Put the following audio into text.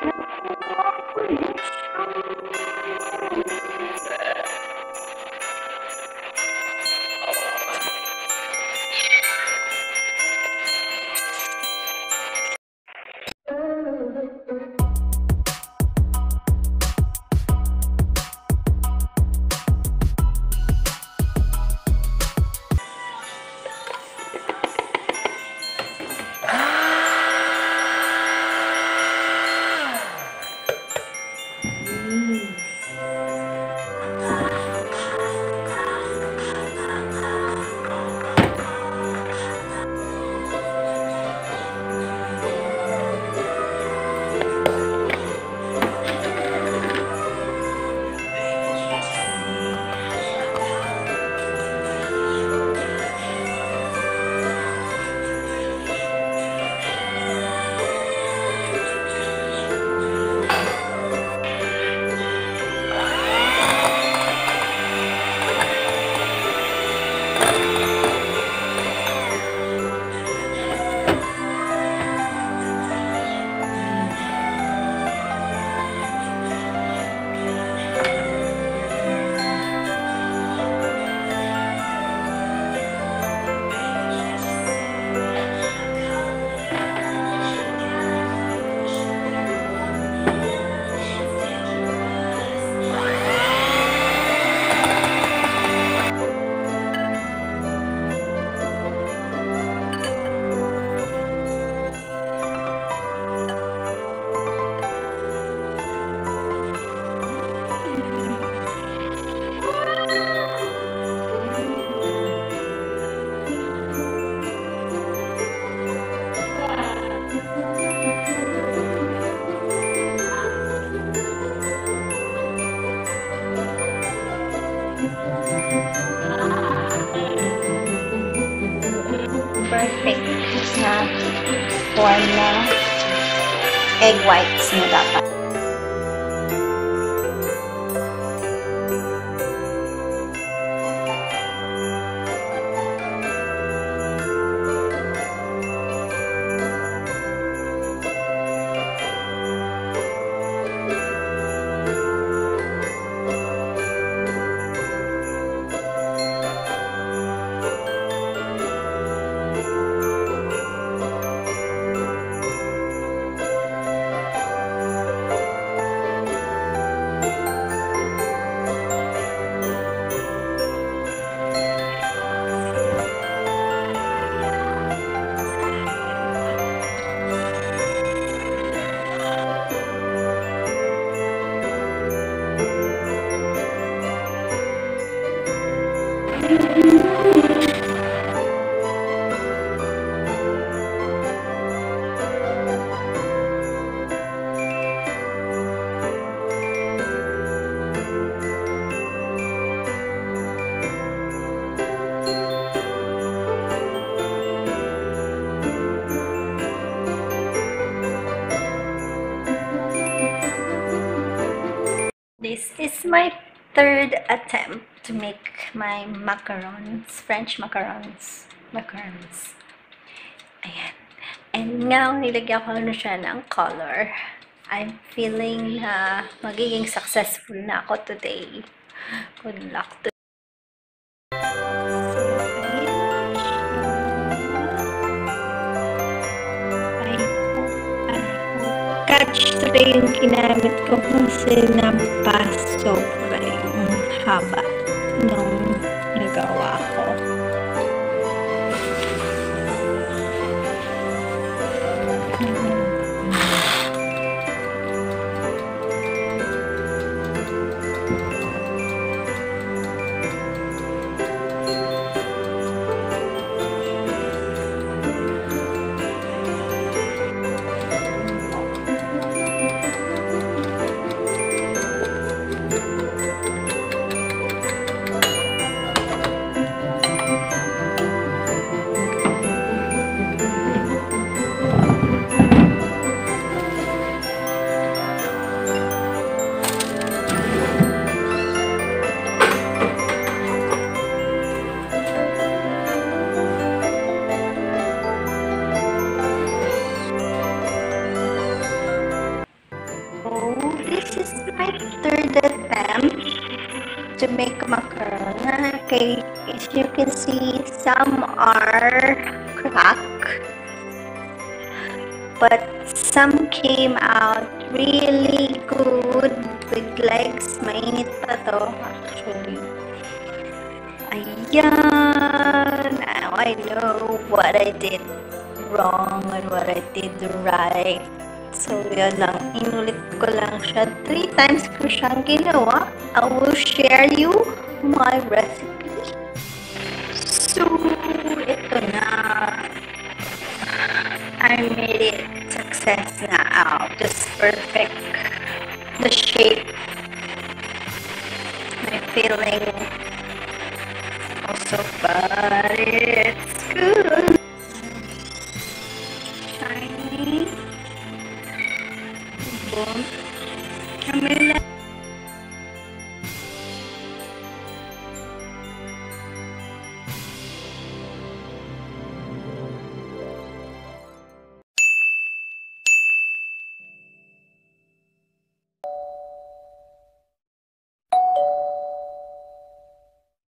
perfect na form na egg whites na dapat. My third attempt to make my macarons, French macarons. Macarons. Ayan. And now, nilagyan ko na siya ng color. I'm feeling na magiging successful na ako today. Good luck to catch tray yung ginamit ko kasi napasok na yung haba to make macaron. Okay, as you can see, some are cracked, but some came out really good with legs. Mainit pa to, actually. Ayan! Now I know what I did wrong and what I did right. So, yun lang. Inulit ko lang siya. Three times ko siyang ginawa. I will share you my recipe. So, ito na. I made it. Success na. Oh, just perfect. The shape. My feeling. Also, but it's good. Camera.